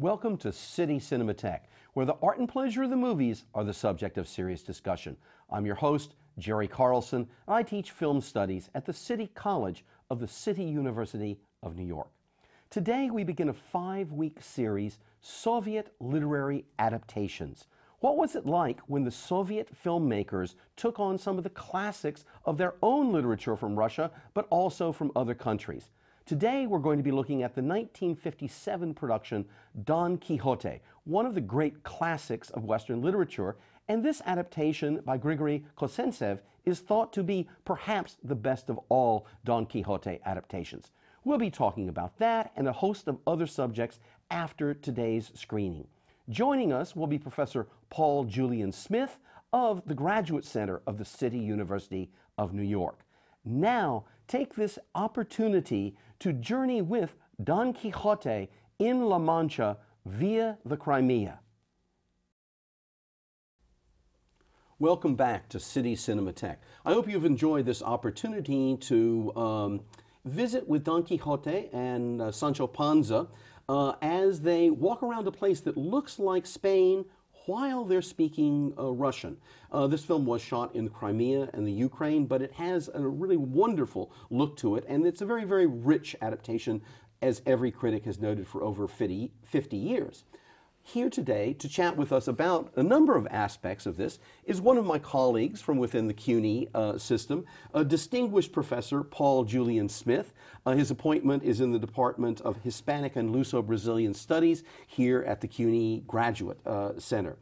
Welcome to City Cinematheque, where the art and pleasure of the movies are the subject of serious discussion. I'm your host, Jerry Carlson, and I teach film studies at the City College of the City University of New York. Today we begin a five week series, Soviet Literary Adaptations. What was it like when the Soviet filmmakers took on some of the classics of their own literature from Russia, but also from other countries? Today we're going to be looking at the 1957 production Don Quixote, one of the great classics of Western literature, and this adaptation by Grigory Kozintsev is thought to be perhaps the best of all Don Quixote adaptations. We'll be talking about that and a host of other subjects after today's screening. Joining us will be Professor Paul Julian Smith of the Graduate Center of the City University of New York. Now, take this opportunity to journey with Don Quixote in La Mancha via the Crimea. Welcome back to City Cinematheque. I hope you've enjoyed this opportunity to um, visit with Don Quixote and uh, Sancho Panza uh, as they walk around a place that looks like Spain while they're speaking uh, Russian. Uh, this film was shot in Crimea and the Ukraine, but it has a really wonderful look to it, and it's a very, very rich adaptation, as every critic has noted for over 50, 50 years. Here today to chat with us about a number of aspects of this is one of my colleagues from within the CUNY uh, system, a distinguished professor, Paul Julian Smith. Uh, his appointment is in the Department of Hispanic and Luso-Brazilian Studies here at the CUNY Graduate uh, Center.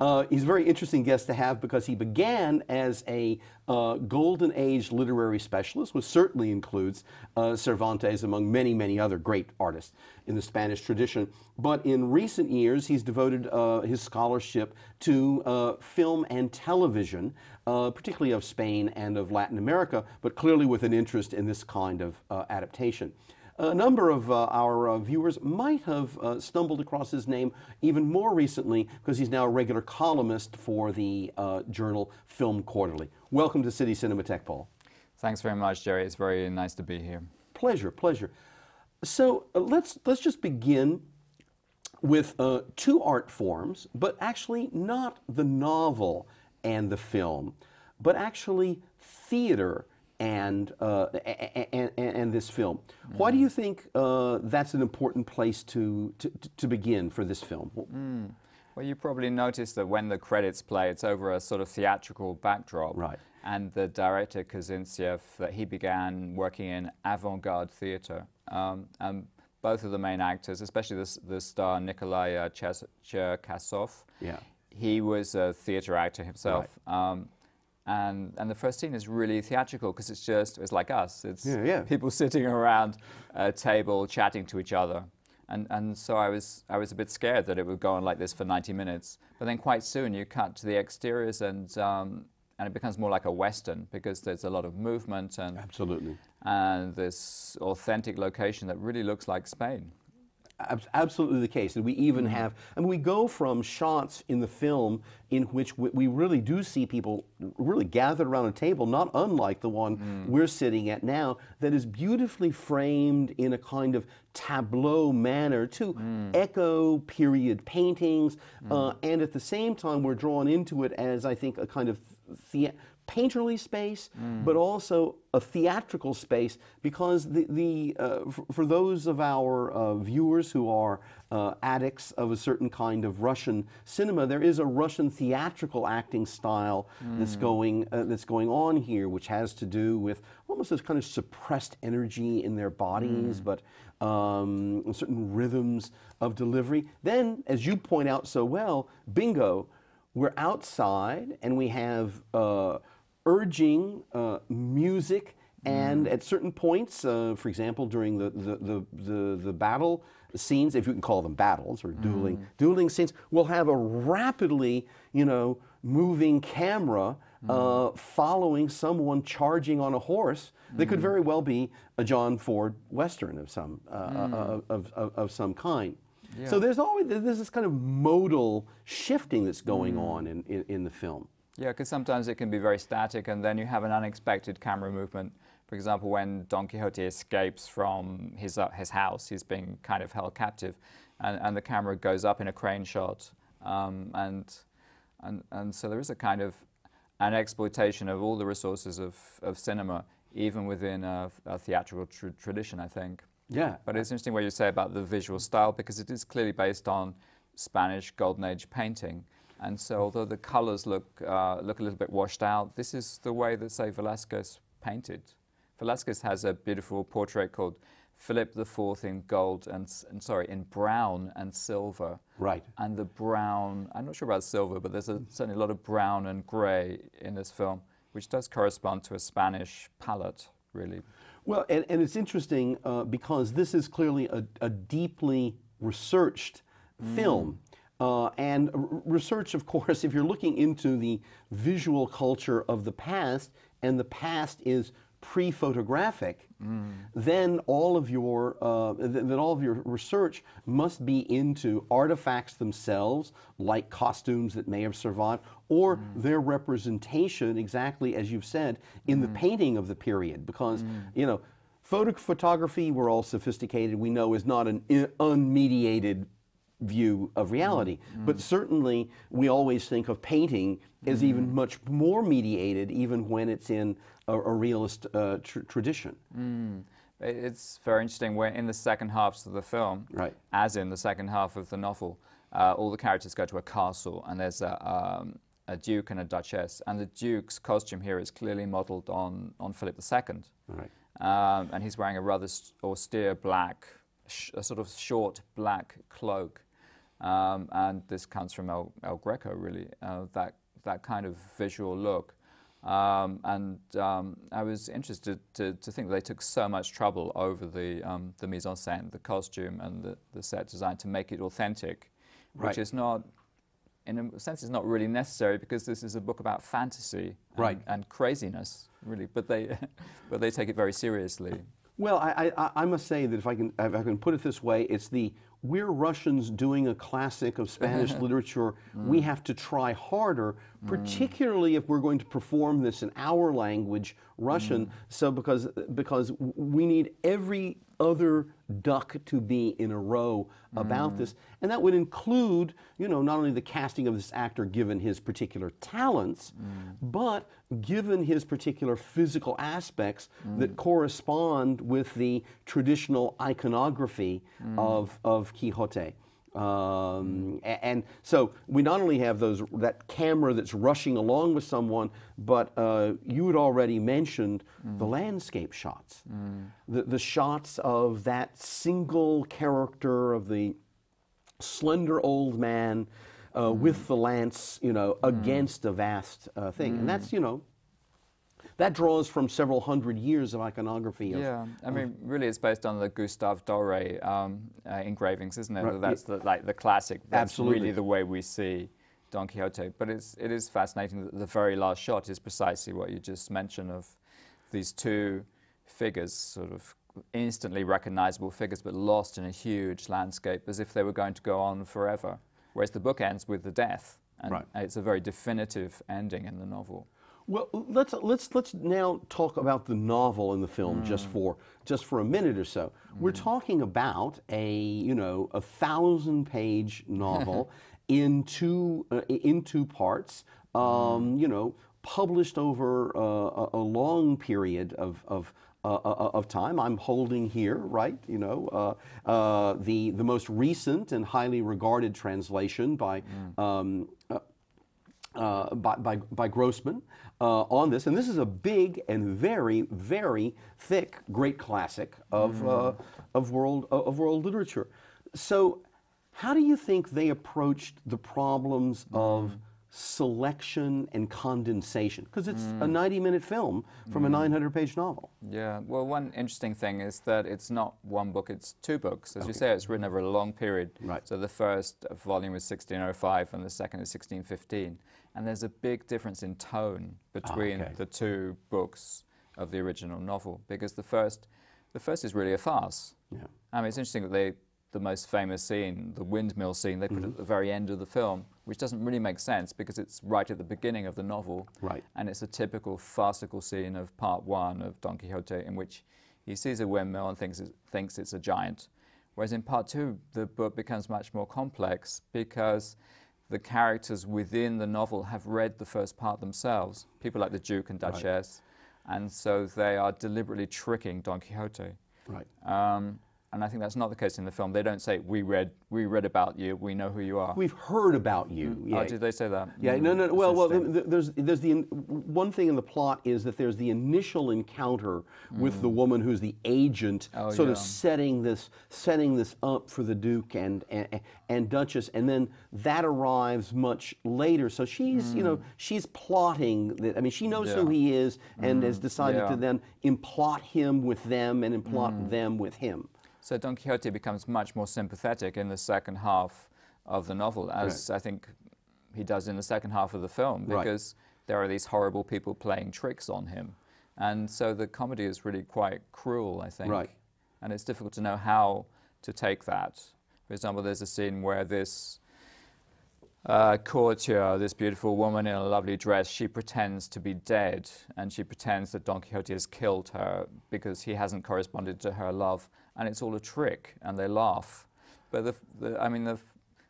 Uh, he's a very interesting guest to have because he began as a uh, golden age literary specialist, which certainly includes uh, Cervantes among many, many other great artists in the Spanish tradition. But in recent years, he's devoted uh, his scholarship to uh, film and television, uh, particularly of Spain and of Latin America, but clearly with an interest in this kind of adaptation. A number of uh, our uh, viewers might have uh, stumbled across his name even more recently because he's now a regular columnist for the uh, journal Film Quarterly. Welcome to City Cinematheque, Paul. Thanks very much, Jerry. It's very nice to be here. Pleasure, pleasure. So uh, let's let's just begin with uh, two art forms, but actually not the novel and the film, but actually theater and, uh, and, and, this film. Mm. Why do you think uh, that's an important place to, to, to begin for this film? Mm. Well, you probably noticed that when the credits play, it's over a sort of theatrical backdrop. Right. And the director, Kozintsev, that he began working in avant-garde theater. Um, and both of the main actors, especially the, the star Nikolai uh, Cherkasov, yeah. he was a theater actor himself. Right. Um, and and the first scene is really theatrical because it's just it's like us. It's yeah, yeah. people sitting around a table chatting to each other, and and so I was I was a bit scared that it would go on like this for 90 minutes. But then quite soon you cut to the exteriors and. Um, and it becomes more like a western because there's a lot of movement and absolutely and this authentic location that really looks like Spain absolutely the case. And we even mm-hmm. have, I mean, we go from shots in the film in which we really do see people really gathered around a table, not unlike the one mm. we're sitting at now, that is beautifully framed in a kind of tableau manner to mm. echo period paintings. Mm. Uh, and at the same time, we're drawn into it as, I think, a kind of the painterly space, mm. but also a theatrical space because the, the uh, for those of our uh, viewers who are uh, addicts of a certain kind of Russian cinema, there is a Russian theatrical acting style mm. that's going uh, that's going on here, which has to do with almost this kind of suppressed energy in their bodies, mm. but um, certain rhythms of delivery. Then, as you point out so well, bingo, we're outside and we have uh, urging uh, music and mm. at certain points, uh, for example, during the, the, the, the, the battle scenes, if you can call them battles or dueling, mm. dueling scenes, we'll have a rapidly, you know, moving camera uh, mm. following someone charging on a horse that could mm. very well be a John Ford Western of some, uh, uh mm. of, of, of, some kind. Yeah. So there's always there's this kind of modal shifting that's going mm. on in, in, in the film. Yeah, because sometimes it can be very static and then you have an unexpected camera movement. For example, when Don Quixote escapes from his, uh, his house, he's being kind of held captive, and, and the camera goes up in a crane shot, um, and, and, and so there is a kind of an exploitation of all the resources of, of cinema, even within a, a theatrical tr tradition, I think. Yeah. But it's interesting what you say about the visual style because it is clearly based on Spanish Golden Age painting. And so, although the colors look, uh, look a little bit washed out, this is the way that, say, Velasquez painted. Velasquez has a beautiful portrait called Philip IV in gold and, and, sorry, in brown and silver. Right. And the brown, I'm not sure about silver, but there's a, certainly a lot of brown and grey in this film, which does correspond to a Spanish palette, really. Well, and, and it's interesting uh, because this is clearly a, a deeply researched mm. film. Uh, and research, of course, if you're looking into the visual culture of the past, and the past is pre-photographic, mm. then all of your uh, th- then all of your research must be into artifacts themselves, like costumes that may have survived, or mm. their representation, exactly as you've said, in mm. the painting of the period. Because mm. you know, photo- photography, we're all sophisticated. We know is not an unmediated view of reality. Mm. But certainly, we always think of painting as mm. even much more mediated, even when it's in a, a realist uh, tr- tradition. Mm. It's very interesting. We're in the second halves of the film, right. as in the second half of the novel. Uh, all the characters go to a castle, and there's a, um, a, duke and a duchess, and the duke's costume here is clearly modelled on on Philip II. Right. Um, and he's wearing a rather austere black, a sort of short black cloak. Um, and this comes from El, El Greco, really, uh, that, that kind of visual look. Um, and um, I was interested to, to, think that they took so much trouble over the, um, the mise en scène, the costume, and the, the set design to make it authentic, right. which is not, in a sense, is not really necessary because this is a book about fantasy and, right. and craziness, really. But they, but they take it very seriously. Well, I, I, I, must say that if I can, if I can put it this way, it's the we're Russians doing a classic of Spanish literature. Mm. We have to try harder, mm. particularly mm. if we're going to perform this in our language, Russian. Mm. So because because we need every other duck to be in a row about mm. this. And that would include, you know, not only the casting of this actor given his particular talents, mm. but given his particular physical aspects mm. that correspond with the traditional iconography mm. of, of Quixote. Um, and so we not only have those that camera that's rushing along with someone, but uh, you had already mentioned mm. the landscape shots, mm. the, the shots of that single character of the slender old man uh, mm. with the lance, you know, against a vast uh, thing, and that's you know that draws from several hundred years of iconography. Of, yeah, I mean, really, it's based on the Gustave Doré um, uh, engravings, isn't it? Right. That's the, like the classic. That's Absolutely. really the way we see Don Quixote. But it's it is fascinating that the very last shot is precisely what you just mentioned of these two figures, sort of instantly recognizable figures, but lost in a huge landscape, as if they were going to go on forever. Whereas the book ends with the death, and right. it's a very definitive ending in the novel. Well, let's let's let's now talk about the novel in the film mm. just for just for a minute or so. Mm. We're talking about a you know a thousand page novel in two uh, in two parts. Um, mm. You know, published over uh, a, a, long period of of. Uh, uh, uh of time, I'm holding here, right? You know, uh, the the most recent and highly regarded translation by mm. um, uh, by, by, by, Grossman uh, on this. And this is a big and very, very thick, great classic of, mm. uh, of, world, of world literature. So, how do you think they approached the problems mm. of selection and condensation because it's mm. a 90 minute film from a 900 page novel. Yeah, well, one interesting thing is that it's not one book, it's two books. As okay. you say, it's written over a long period. Right. So the first volume is 1605 and the second is 1615. And there's a big difference in tone between oh, okay. the two books of the original novel because the first, the first is really a farce. Yeah. I mean, it's interesting that they the most famous scene, the windmill scene, they put mm-hmm. at the very end of the film, which doesn't really make sense because it's right at the beginning of the novel. Right. And it's a typical farcical scene of part one of Don Quixote in which he sees a windmill and thinks, it, thinks it's a giant. Whereas in part two, the book becomes much more complex because the characters within the novel have read the first part themselves, people like the Duke and Duchess, right. and so they are deliberately tricking Don Quixote. Right. Um, and I think that's not the case in the film. They don't say, "We read, we read about you. We know who you are." We've heard about you. Mm. Yeah. Oh, did they say that? Yeah. Mm. No, no. Well, well. There's, there's the one thing in the plot is that there's the initial encounter mm. with the mm. woman who's the agent, oh, sort yeah. of setting this, setting this up for the Duke and, and and Duchess, and then that arrives much later. So she's, you know, mm. she's plotting. That, I mean, she knows yeah. who he is and has decided to then implot him with them and implot them with him. So Don Quixote becomes much more sympathetic in the second half of the novel, as right. I think he does in the second half of the film, because right. there are these horrible people playing tricks on him. And so the comedy is really quite cruel, I think. Right. And it's difficult to know how to take that. For example, there's a scene where this uh, courtier, this beautiful woman in a lovely dress, she pretends to be dead and she pretends that Don Quixote has killed her because he hasn't corresponded to her love and it's all a trick, and they laugh. But the, the, I mean, the,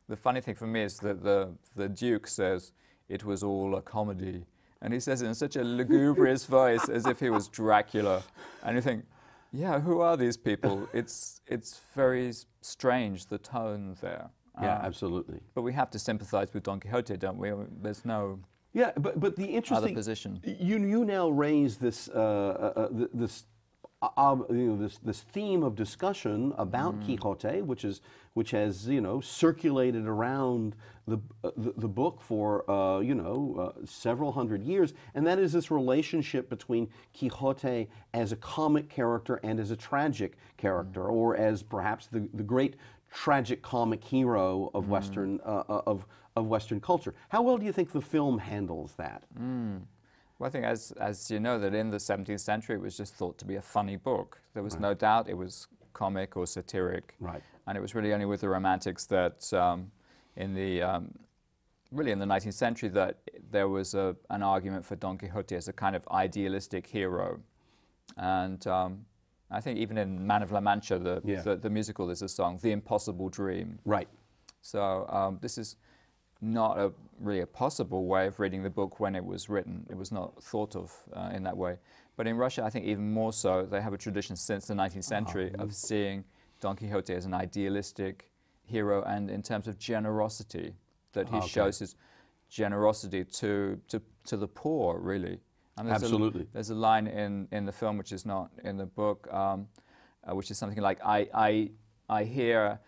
the funny thing for me is that the, the Duke says it was all a comedy, and he says it in such a lugubrious voice as if he was Dracula, and you think, yeah, who are these people? It's it's very strange the tone there. Yeah, um, absolutely. But we have to sympathize with Don Quixote, don't we? There's no yeah, but but the interesting other position. You you now raise this uh, uh, uh this uh, you know, this, this theme of discussion about mm. Quixote, which is which has you know circulated around the uh, the, the, book for uh, you know uh, several hundred years, and that is this relationship between Quixote as a comic character and as a tragic character, mm. or as perhaps the the great tragic comic hero of mm. Western uh, uh, of of Western culture. How well do you think the film handles that? Well, I think, as, as you know, that in the 17th century it was just thought to be a funny book. There was right. no doubt it was comic or satiric. Right. And it was really only with the Romantics that, um, in the um, really in the 19th century, that there was a, an argument for Don Quixote as a kind of idealistic hero. And um, I think even in Man of La Mancha, the, yeah. the, the, musical, there's a song, The Impossible Dream. Right. So um, this is not a, really a possible way of reading the book when it was written. It was not thought of uh, in that way. But in Russia, I think even more so, they have a tradition since the 19th century uh-huh. of seeing Don Quixote as an idealistic hero and in terms of generosity, that he okay. shows his generosity to, to, to the poor, really. And there's Absolutely. A, there's a line in, in the film which is not in the book, um, uh, which is something like, I, I, I hear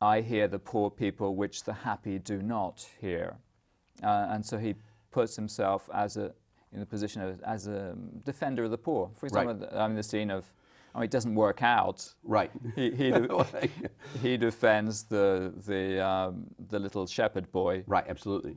I hear the poor people which the happy do not hear. Uh, and so he puts himself as a, in the position of, as a defender of the poor. For example, right. I mean, the scene of, I mean, it doesn't work out. Right. He, he, de- he defends the, the, um, the little shepherd boy. Right, absolutely.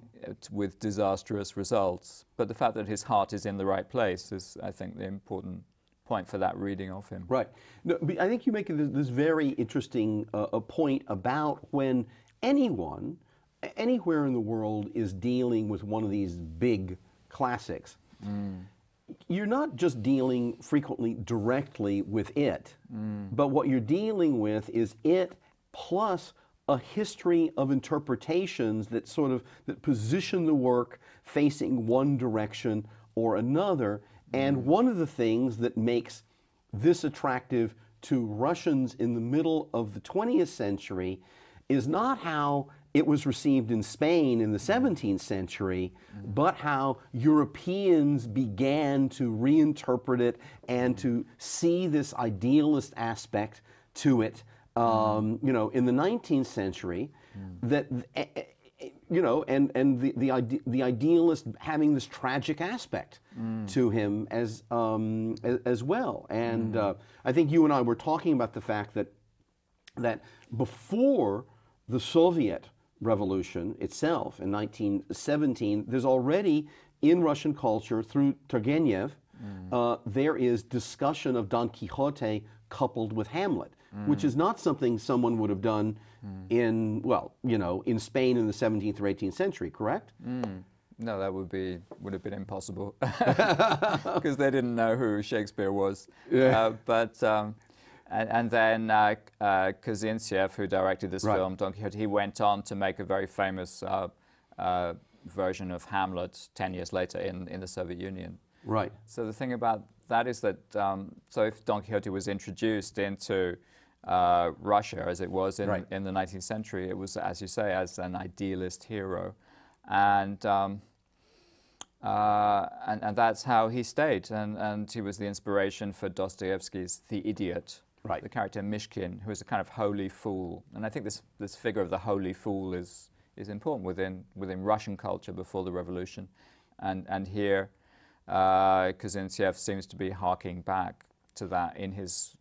With disastrous results. But the fact that his heart is in the right place is, I think, the important point for that reading of him. Right. No, I think you make this very interesting uh, point about when anyone, anywhere in the world, is dealing with one of these big classics. Mm. You're not just dealing frequently directly with it, mm. but what you're dealing with is it plus a history of interpretations that sort of that position the work facing one direction or another and mm-hmm. one of the things that makes this attractive to Russians in the middle of the 20th century is not how it was received in Spain in the mm-hmm. 17th century, mm-hmm. but how Europeans began to reinterpret it and to see this idealist aspect to it. Um, you know, in the 19th century, mm. that eh, eh, you know, and, and the, the, ide- the idealist having this tragic aspect mm. to him as, um, as, as, well. And mm. uh, I think you and I were talking about the fact that, that before the Soviet revolution itself in 1917, there's already in Russian culture through Turgenev, mm. uh, there is discussion of Don Quixote coupled with Hamlet, which is not something someone would have done mm. in, well, you know, in Spain in the 17th or 18th century, correct? Mm. No, that would be would have been impossible because they didn't know who Shakespeare was. Yeah. Uh, but um, And, and then uh, uh, who directed this Right. film, Don Quixote, he went on to make a very famous uh, uh, version of Hamlet 10 years later in, in the Soviet Union. Right. So the thing about that is that um, so if Don Quixote was introduced into uh, Russia as it was in, Right. in the 19th century, it was, as you say, as an idealist hero, and um, uh, and, and that's how he stayed, and, and he was the inspiration for Dostoevsky's The Idiot, Right. the character Mishkin, who is a kind of holy fool, and I think this this figure of the holy fool is is important within within Russian culture before the revolution, and and here uh, Kozintsev seems to be harking back to that in his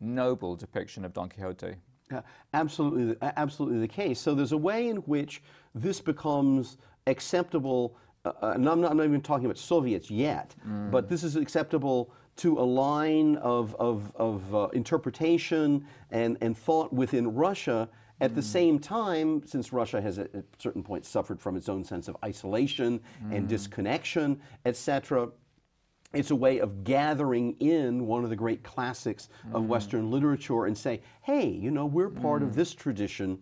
noble depiction of Don Quixote. Yeah, absolutely, absolutely the case. So there's a way in which this becomes acceptable, uh, uh, and I'm not, I'm not even talking about Soviets yet, but this is acceptable to a line of, of, of uh, interpretation and, and thought within Russia. At the same time, since Russia has at certain points suffered from its own sense of isolation and disconnection, etc., it's a way of gathering in one of the great classics of mm. Western literature and say, hey, you know, we're part of mm. this tradition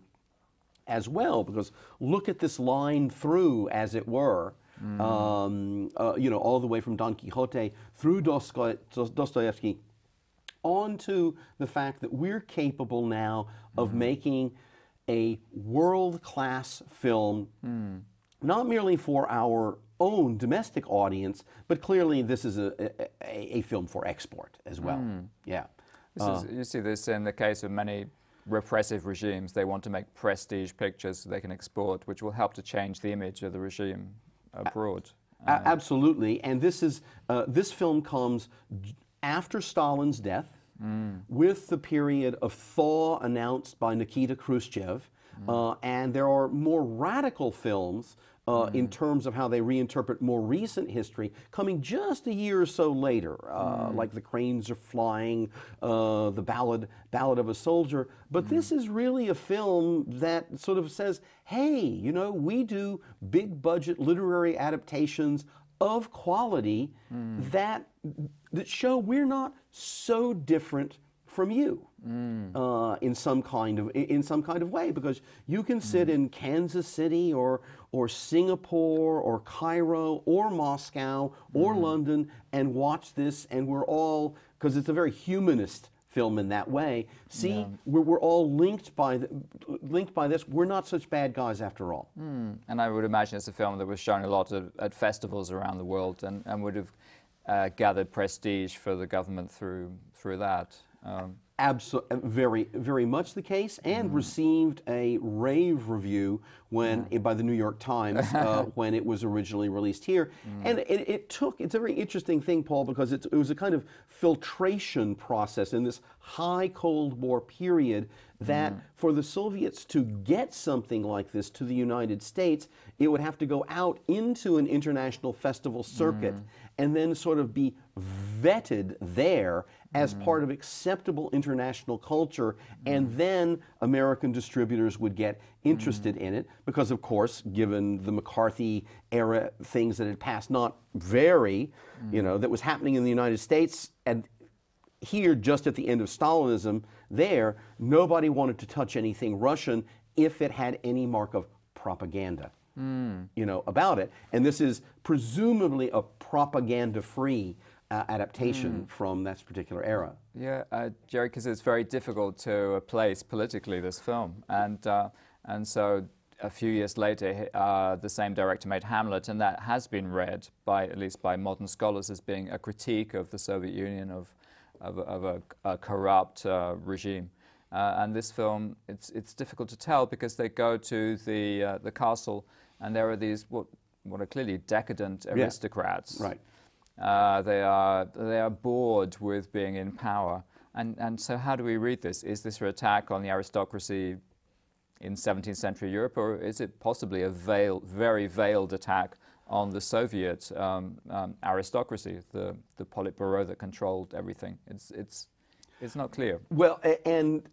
as well, because look at this line through, as it were, mm. um, uh, you know, all the way from Don Quixote through Dostoevsky onto the fact that we're capable now of making a world class film, not merely for our own domestic audience, but clearly this is a, a, a film for export as well. Hmm. Yeah. This is, uh, you see this in the case of many repressive regimes. They want to make prestige pictures so they can export, which will help to change the image of the regime abroad. A- uh, absolutely, and this is uh, this film comes after Stalin's death, hmm. with the period of thaw announced by Nikita Khrushchev, hmm. uh, and there are more radical films. Uh, In terms of how they reinterpret more recent history, coming just a year or so later, uh, like "The Cranes Are Flying," uh, "The Ballad Ballad of a Soldier." But this is really a film that sort of says, "Hey, you know, we do big budget literary adaptations of quality that that show we're not so different from you uh, in some kind of in some kind of way because you can sit in Kansas City or or Singapore or Cairo or Moscow or London and watch this and we're all because it's a very humanist film in that way. See we're, we're all linked by the, linked by this. We're not such bad guys after all. And I would imagine it's a film that was shown a lot of, at festivals around the world and, and would have uh, gathered prestige for the government through, through that. Um, Absolutely, uh, very, very much the case, and mm-hmm. received a rave review when by the New York Times uh, when it was originally released here. Mm. And it, it took. It's a very interesting thing, Paul, because it's, it was a kind of filtration process in this high Cold War period. That mm. for the Soviets to get something like this to the United States, it would have to go out into an international festival circuit mm. and then sort of be vetted there as mm-hmm. part of acceptable international culture, and mm-hmm. then American distributors would get interested mm-hmm. in it because, of course, given the McCarthy era things that had passed, not very, you know, that was happening in the United States and here just at the end of Stalinism, there nobody wanted to touch anything Russian if it had any mark of propaganda. Mm. You know about it, and this is presumably a propaganda-free uh, adaptation from that particular era. Yeah, uh, Jerry, because it's very difficult to uh, place politically this film, and uh, and so a few years later, uh, the same director made Hamlet, and that has been read by at least by modern scholars as being a critique of the Soviet Union of of, of a, a corrupt uh, regime. Uh, and this film, it's it's difficult to tell because they go to the uh, the castle, and there are these what what are clearly decadent aristocrats. Right. Uh, they are they are bored with being in power, and and so how do we read this? Is this an attack on the aristocracy in 17th century Europe, or is it possibly a veiled, very veiled attack on the Soviet um, um, aristocracy, the the Politburo that controlled everything? It's it's it's not clear. Well, and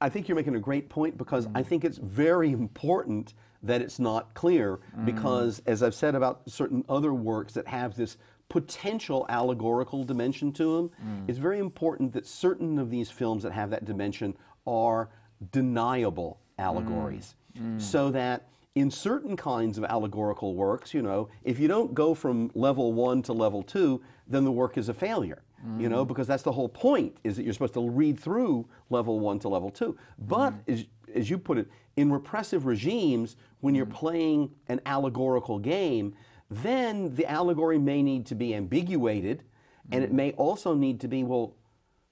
I think you're making a great point because I think it's very important that it's not clear because, as I've said about certain other works that have this potential allegorical dimension to them, Mm. it's very important that certain of these films that have that dimension are deniable allegories. Mm. So that in certain kinds of allegorical works, you know, if you don't go from level one to level two, then the work is a failure. You Mm. know, because that's the whole point is that you're supposed to read through level one to level two. But Mm. as, as you put it, in repressive regimes, when Mm. you're playing an allegorical game, then the allegory may need to be ambiguated, and Mm. it may also need to be, well,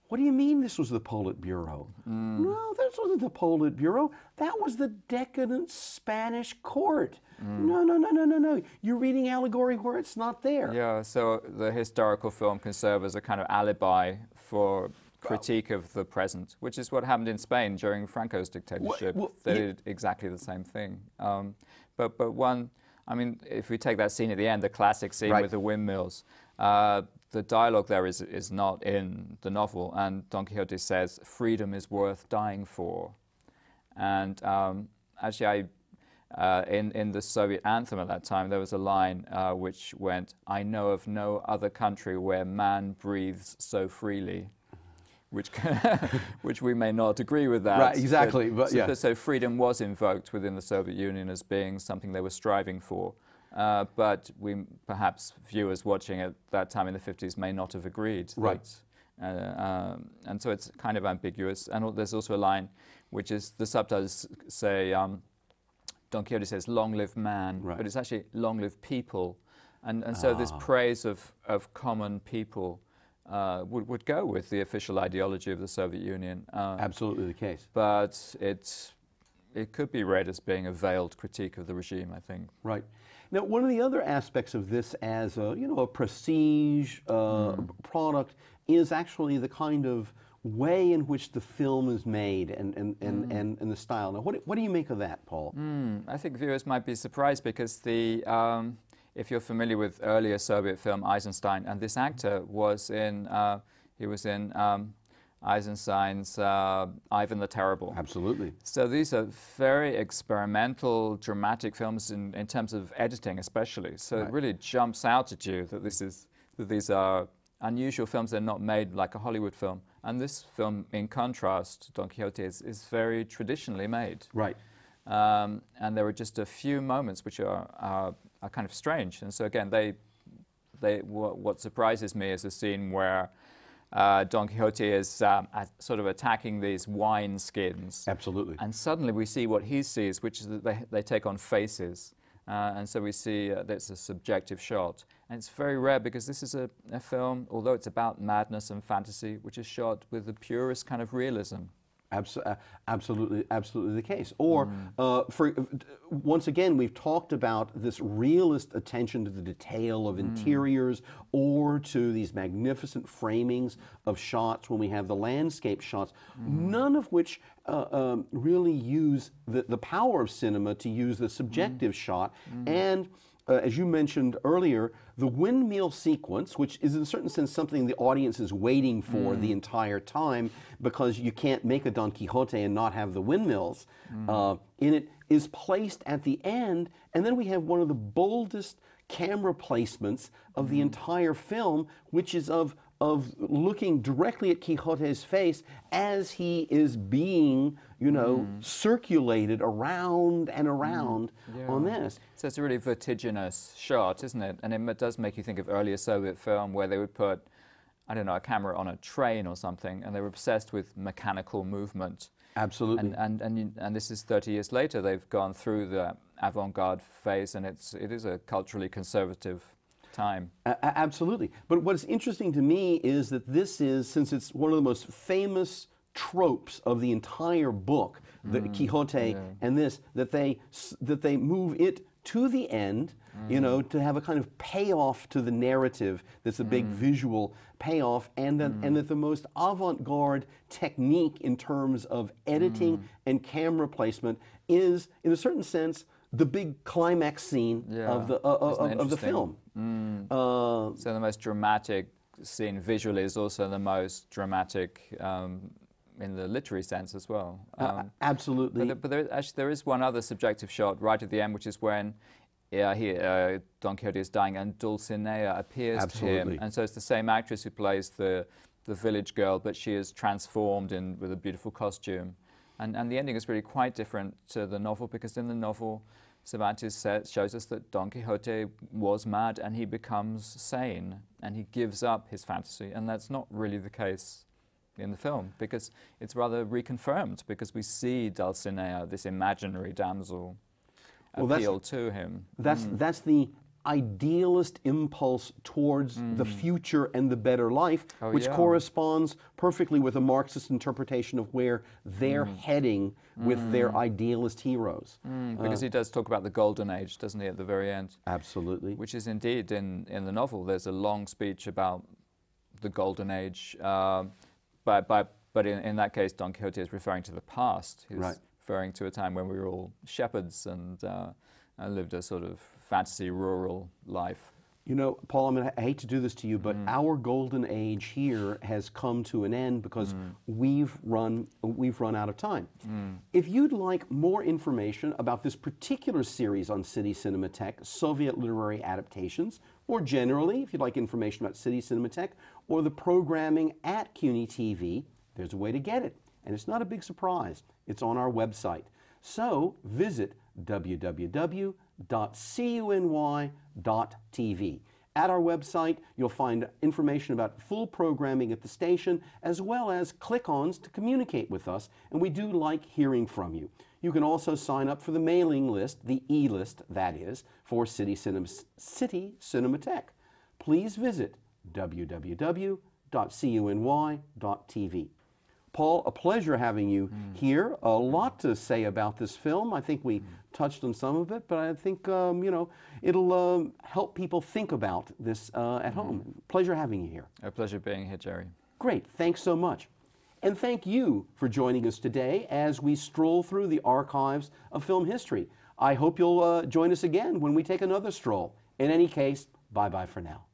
what do you mean this was the Politburo? Mm. No, this wasn't the Politburo. That was the decadent Spanish court. Mm. No, no, no, no, no, no. You're reading allegory where it's not there. Yeah, so the historical film can serve as a kind of alibi for critique of the present, which is what happened in Spain during Franco's dictatorship. well, they ye- did exactly the same thing. Um, but but one, I mean, if we take that scene at the end, the classic scene Right. with the windmills, uh, the dialogue there is is not in the novel, and Don Quixote says, "Freedom is worth dying for," and um, actually I. Uh, in, in the Soviet anthem at that time, there was a line uh, which went, I know of no other country where man breathes so freely. Which, which we may not agree with that. Right, exactly, but so, yeah. so freedom was invoked within the Soviet Union as being something they were striving for. Uh, but we perhaps viewers watching at that time in the 50s may not have agreed. Right. that, uh, um, and so it's kind of ambiguous. And there's also a line which is the subtitles say, um, Don Quixote says, long live man, Right. but it's actually long live people. And, and so this Ah. praise of, of common people uh, would, would go with the official ideology of the Soviet Union. Uh, Absolutely the case. but it, it could be read as being a veiled critique of the regime, I think. Right. Now, one of the other aspects of this as a, you know, a prestige uh, product is actually the kind of way in which the film is made and, and, and, and, and the style. Now, what, do- what do you make of that, Paul? Hmm, I think viewers might be surprised because the, um, if you're familiar with earlier Soviet film Eisenstein, and this actor was in, uh, he was in um, Eisenstein's uh, Ivan the Terrible. Absolutely. So these are very experimental, dramatic films in, in terms of editing, especially. So Right. it really jumps out at you that this is that these are unusual films. They're not made like a Hollywood film. And this film, in contrast, Don Quixote is, is very traditionally made. Right. Um, and there are just a few moments which are, are, are kind of strange. And so again, they, they, what, what surprises me is a scene where uh, Don Quixote is um, at, sort of attacking these wine skins. Absolutely. And suddenly we see what he sees, which is that they, they take on faces. Uh, and so we see uh, that's a subjective shot. And it's very rare because this is a, a film, although it's about madness and fantasy, which is shot with the purest kind of realism. Abs- uh, absolutely, absolutely the case. Or, uh, for uh, once again, we've talked about this realist attention to the detail of interiors, or to these magnificent framings of shots when we have the landscape shots. None of which uh, um, really use the, the power of cinema to use the subjective shot and. Uh, as you mentioned earlier, the windmill sequence, which is in a certain sense something the audience is waiting for the entire time because you can't make a Don Quixote and not have the windmills uh, in it, is placed at the end. And then we have one of the boldest camera placements of the entire film, which is of of looking directly at Quixote's face as he is being, you know, mm-hmm. circulated around and around mm-hmm. on this. So it's a really vertiginous shot, isn't it? And it does make you think of earlier Soviet film where they would put, I don't know, a camera on a train or something, and they were obsessed with mechanical movement. Absolutely. And and and, and this is 30 years later. They've gone through the avant-garde phase, and it's it is a culturally conservative time. Absolutely. But what's interesting to me is that this is, since it's one of the most famous tropes of the entire book, the mm-hmm. Quixote and this, that they that they move it to the end, you mm. know, to have a kind of payoff to the narrative that's a big mm. visual payoff, and that, and mm. that the most avant-garde technique in terms of editing and camera placement is, in a certain sense, the big climax scene Yeah. of the uh, uh of, of the interesting? Film. Uh, So the most dramatic scene visually is also the most dramatic um, in the literary sense as well. Um, absolutely. But, but there, actually, there is one other subjective shot right at the end, which is when yeah, he, uh, Don Quixote is dying, and Dulcinea appears Absolutely. to him, and so it's the same actress who plays the the village girl, but she is transformed in with a beautiful costume, and and the ending is really quite different to the novel because in the novel. Cervantes says, shows us that Don Quixote was mad and he becomes sane and he gives up his fantasy, and that's not really the case in the film because it's rather reconfirmed because we see Dulcinea, this imaginary damsel, Well, appeal to him. That's hmm. that's the idealist impulse towards the future and the better life, Oh, which yeah. corresponds perfectly with a Marxist interpretation of where they're heading with their idealist heroes. Mm, because he does talk about the golden age, doesn't he, at the very end? Absolutely. Which is indeed in, in the novel. There's a long speech about the golden age, um, but, but, but in, in that case, Don Quixote is referring to the past. He's Right. referring to a time when we were all shepherds and, uh, and lived a sort of fantasy rural life. You know, Paul, I, mean, I hate to do this to you, but Mm. our golden age here has come to an end because Mm. we've run we've run out of time. If you'd like more information about this particular series on City Cinematheque, Soviet literary adaptations, or generally, if you'd like information about City Cinematheque or the programming at CUNY TV, there's a way to get it, and it's not a big surprise. It's on our website. So visit www.cuny.tv. At our website, you'll find information about full programming at the station, as well as click ons to communicate with us, and we do like hearing from you. You can also sign up for the mailing list, the e list, that is, for City, Cinema, City Cinematheque. Please visit www.cuny.tv. Paul, a pleasure having you mm. here. A lot to say about this film. I think we mm. Touched on some of it, but I think um, you know it'll um, help people think about this uh, at home. Pleasure having you here. A pleasure being here, Jerry. Great. Thanks so much. And thank you for joining us today as we stroll through the archives of film history. I hope you'll uh, join us again when we take another stroll. In any case, bye bye for now.